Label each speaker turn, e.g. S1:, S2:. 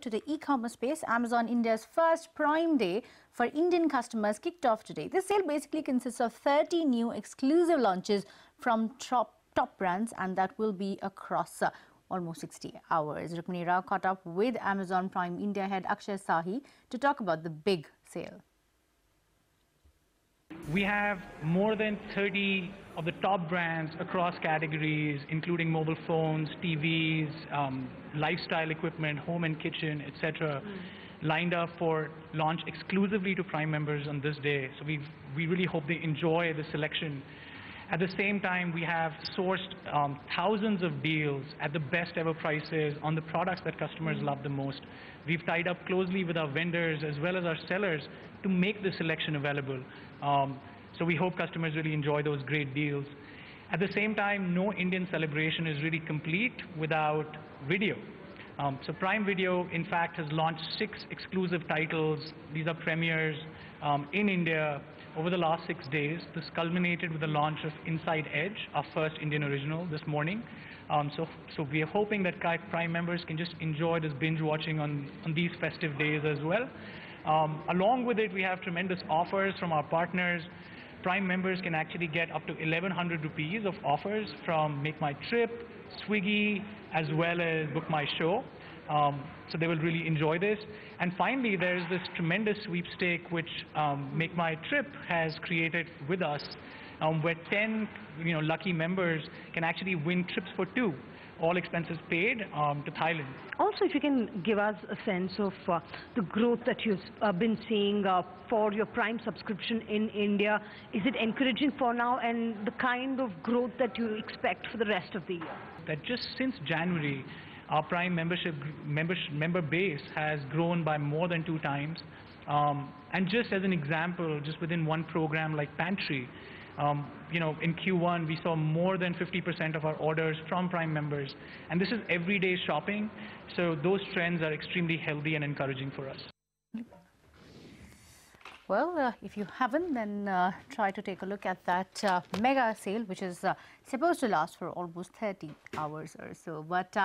S1: To the e-commerce space, Amazon India's first Prime Day for Indian customers kicked off today. This sale basically consists of 30 new exclusive launches from top, top brands and that will be across uh, almost 60 hours. Rukmini Rao caught up with Amazon Prime India head Akshay Sahi to talk about the big sale.
S2: We have more than 30 of the top brands across categories, including mobile phones, TVs, um, lifestyle equipment, home and kitchen, etc., mm. lined up for launch exclusively to Prime members on this day. So we we really hope they enjoy the selection. At the same time, we have sourced um, thousands of deals at the best ever prices on the products that customers mm. love the most. We've tied up closely with our vendors as well as our sellers to make the selection available. Um, so we hope customers really enjoy those great deals. At the same time, no Indian celebration is really complete without video. Um, so Prime Video, in fact, has launched six exclusive titles. These are premieres um, in India over the last six days. This culminated with the launch of Inside Edge, our first Indian original, this morning. Um, so, so we are hoping that Prime members can just enjoy this binge watching on, on these festive days as well. Um, along with it, we have tremendous offers from our partners. Prime members can actually get up to 1100 rupees of offers from Make My Trip, Swiggy, as well as Book My Show. Um, so they will really enjoy this. And finally, there's this tremendous sweepstake which um, Make My Trip has created with us, um, where 10 you know, lucky members can actually win trips for two all expenses paid um, to Thailand.
S3: Also, if you can give us a sense of uh, the growth that you've uh, been seeing uh, for your Prime subscription in India, is it encouraging for now and the kind of growth that you expect for the rest of the year?
S2: That just since January, our Prime membership, member base has grown by more than two times. Um, and just as an example, just within one program like Pantry, um, you know, in Q1, we saw more than 50% of our orders from Prime members. And this is everyday shopping. So those trends are extremely healthy and encouraging for us.
S1: Well, uh, if you haven't, then uh, try to take a look at that uh, mega sale, which is uh, supposed to last for almost 30 hours or so. But uh,